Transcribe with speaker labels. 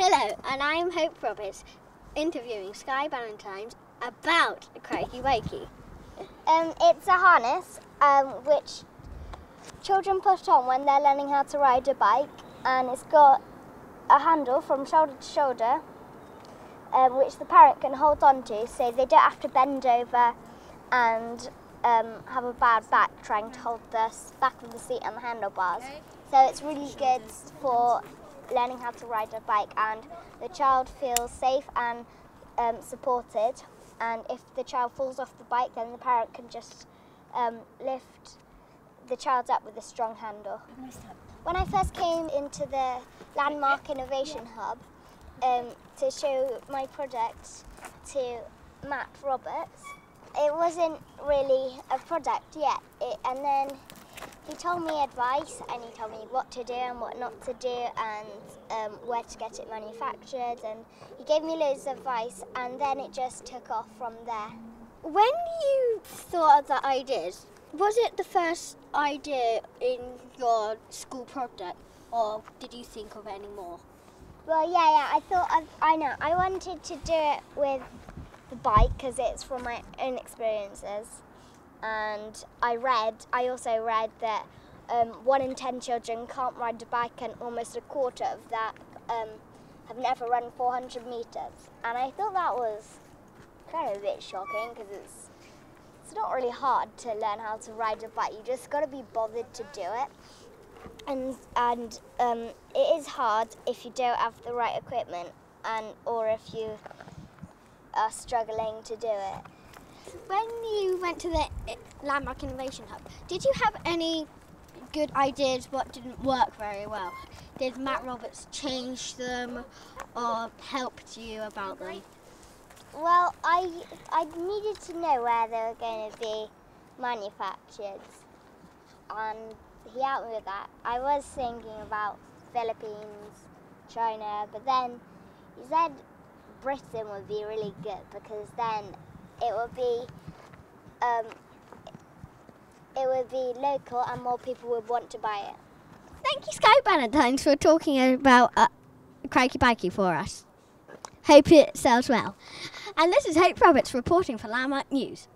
Speaker 1: Hello, and I'm Hope Roberts, interviewing Sky Valentine's about a Crikey Bikey.
Speaker 2: Um, it's a harness um, which children put on when they're learning how to ride a bike, and it's got a handle from shoulder to shoulder, um, which the parent can hold on to, so they don't have to bend over and um, have a bad back trying to hold the back of the seat and the handlebars. So it's really good for learning how to ride a bike and the child feels safe and um, supported and if the child falls off the bike then the parent can just um, lift the child up with a strong handle. When I first came into the Landmarc Innovation Hub um, to show my project to Matt Roberts, it wasn't really a product yet it, and then he told me advice and he told me what to do and what not to do and um, where to get it manufactured and he gave me loads of advice and then it just took off from there.
Speaker 1: When you thought of that idea, was it the first idea in your school project or did you think of any more?
Speaker 2: Well, yeah, yeah, I thought, of, I know, I wanted to do it with the bike because it's from my own experiences and I read, I also read that um, one in ten children can't ride a bike, and almost a quarter of that um, have never run 400 meters. And I thought that was kind of a bit shocking because it's it's not really hard to learn how to ride a bike. You just got to be bothered to do it. And and um, it is hard if you don't have the right equipment, and or if you are struggling to do it.
Speaker 1: When you went to the Landmarc Innovation Hub, did you have any good ideas what didn't work very well? Did Matt Roberts change them or helped you about them?
Speaker 2: Well, I I needed to know where they were going to be manufactured, and he helped me with that. I was thinking about Philippines, China, but then he said Britain would be really good because then it would be um, it would be local and more people would want to buy it.
Speaker 1: Thank you, Sky Valentine's, for talking about uh, Crikey Bikey for us. Hope it sells well. And this is Hope Roberts reporting for Landmarc News.